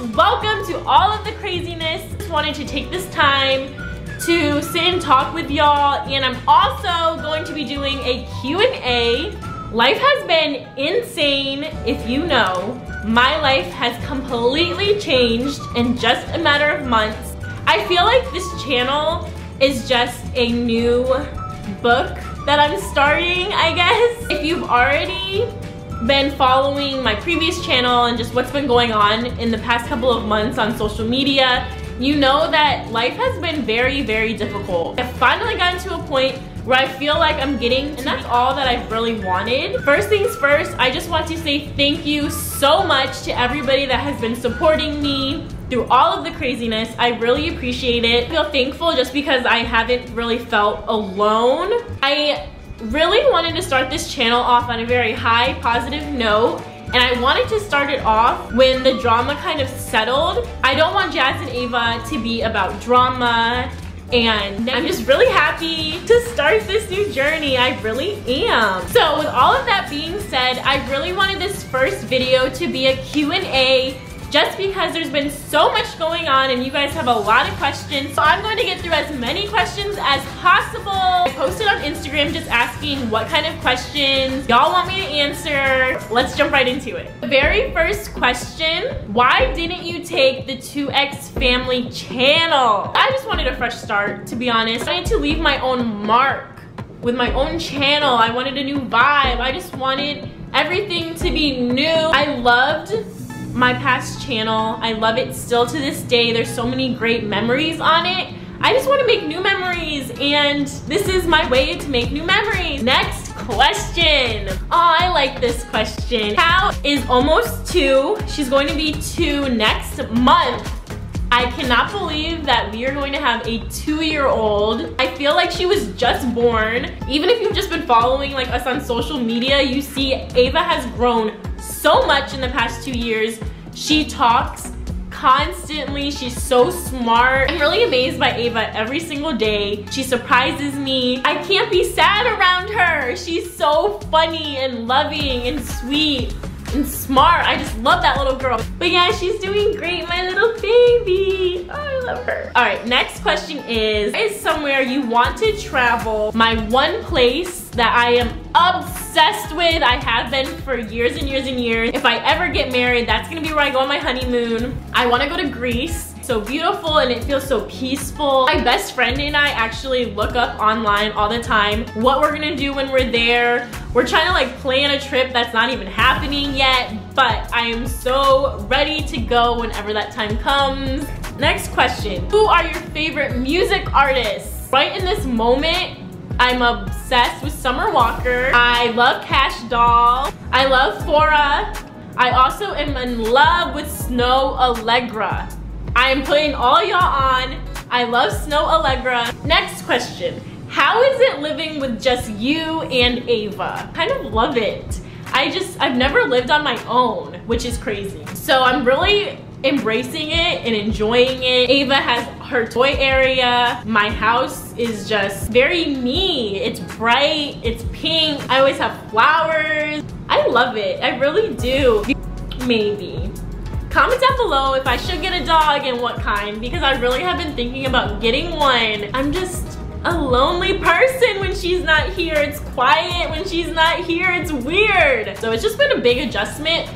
welcome to all of the craziness. Just wanted to take this time to sit and talk with y'all and I'm also going to be doing a Q&A. Life has been insane if you know. My life has completely changed in just a matter of months. I feel like this channel is just a new book that I'm starting, I guess. If you've already been following my previous channel and just what's been going on in the past couple of months on social media, you know that life has been very, very difficult. I've finally gotten to a point where I feel like I'm getting, and that's all that I've really wanted. First things first, I just want to say thank you so much to everybody that has been supporting me through all of the craziness. I really appreciate it. I feel thankful just because I haven't really felt alone. I really wanted to start this channel off on a very high positive note and I wanted to start it off when the drama kind of settled. I don't want Jazz and Ava to be about drama and I'm just really happy to start this new journey. I really am. So with all of that being said, I really wanted this first video to be a Q&A just because there's been so much going on and you guys have a lot of questions. So I'm going to get through as many questions as possible. I posted on Instagram just asking what kind of questions y'all want me to answer. Let's jump right into it. The very first question, why didn't you take the 2X family channel? I just wanted a fresh start, to be honest. I need to leave my own mark with my own channel. I wanted a new vibe. I just wanted everything to be new. I loved my past channel. I love it still to this day. There's so many great memories on it. I just want to make new memories and this is my way to make new memories. Next question. Oh, I like this question. How is almost two? She's going to be two next month. I cannot believe that we are going to have a two-year-old. I feel like she was just born. Even if you've just been following like us on social media, you see Ava has grown so much in the past two years. She talks constantly. She's so smart. I'm really amazed by Ava every single day. She surprises me. I can't be sad around her. She's so funny and loving and sweet and smart. I just love that little girl. But yeah, she's doing great, my little baby. Oh, I love her. All right, next question is, is somewhere you want to travel, my one place that I am obsessed with. I have been for years and years and years. If I ever get married, that's gonna be where I go on my honeymoon. I wanna go to Greece so beautiful and it feels so peaceful. My best friend and I actually look up online all the time what we're gonna do when we're there. We're trying to like plan a trip that's not even happening yet, but I am so ready to go whenever that time comes. Next question, who are your favorite music artists? Right in this moment, I'm obsessed with Summer Walker. I love Kash Doll. I love Fora. I also am in love with Snoh Aalegra. I am putting all y'all on. I love Snoh Aalegra. Next question. How is it living with just you and Ava? Kind of love it. I just, I've never lived on my own, which is crazy. So I'm really embracing it and enjoying it. Ava has her toy area. My house is just very me. It's bright, it's pink. I always have flowers. I love it, I really do. Maybe. Comment down below if I should get a dog and what kind because I really have been thinking about getting one. I'm just a lonely person when she's not here. It's quiet when she's not here. It's weird. So it's just been a big adjustment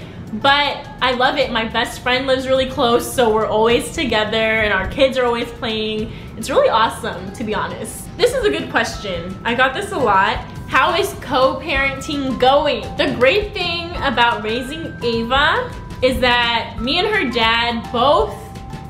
but I love it. My best friend lives really close, so we're always together and our kids are always playing. It's really awesome, to be honest. This is a good question. I got this a lot. How is co-parenting going? The great thing about raising Ava is that me and her dad both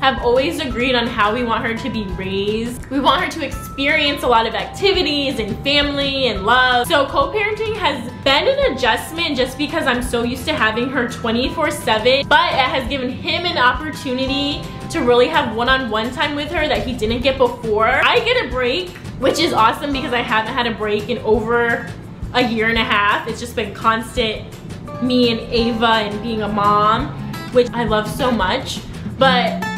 have always agreed on how we want her to be raised. We want her to experience a lot of activities and family and love. So co-parenting has been an adjustment just because I'm so used to having her 24 seven, but it has given him an opportunity to really have one-on-one -on -one time with her that he didn't get before. I get a break, which is awesome because I haven't had a break in over a year and a half. It's just been constant me and Ava and being a mom, which I love so much. But